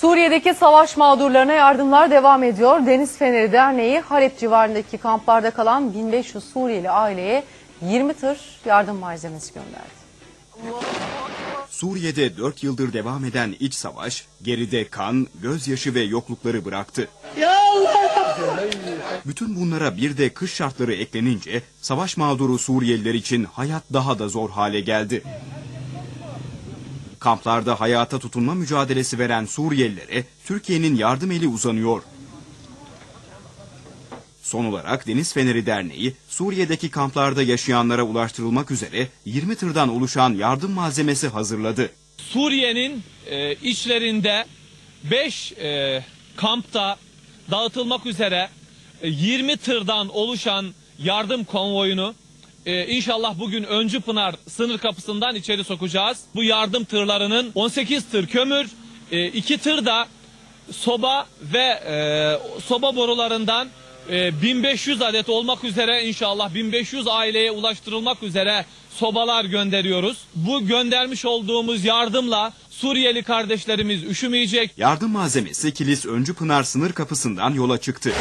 Suriye'deki savaş mağdurlarına yardımlar devam ediyor. Deniz Feneri Derneği Halep civarındaki kamplarda kalan 1500 Suriyeli aileye 20 tır yardım malzemesi gönderdi. Suriye'de 4 yıldır devam eden iç savaş geride kan, gözyaşı ve yoklukları bıraktı. Bütün bunlara bir de kış şartları eklenince savaş mağduru Suriyeliler için hayat daha da zor hale geldi. Kamplarda hayata tutunma mücadelesi veren Suriyelilere Türkiye'nin yardım eli uzanıyor. Son olarak Deniz Feneri Derneği, Suriye'deki kamplarda yaşayanlara ulaştırılmak üzere 20 tırdan oluşan yardım malzemesi hazırladı. Suriye'nin e, içlerinde 5 kampta dağıtılmak üzere e, 20 tırdan oluşan yardım konvoyunu e, inşallah bugün Öncü Pınar sınır kapısından içeri sokacağız. Bu yardım tırlarının 18 tır kömür, 2 tır da soba ve e, soba borularından e, 1500 adet olmak üzere inşallah 1500 aileye ulaştırılmak üzere sobalar gönderiyoruz. Bu göndermiş olduğumuz yardımla Suriyeli kardeşlerimiz üşümeyecek. Yardım malzemesi Kilis Öncü Pınar sınır kapısından yola çıktı.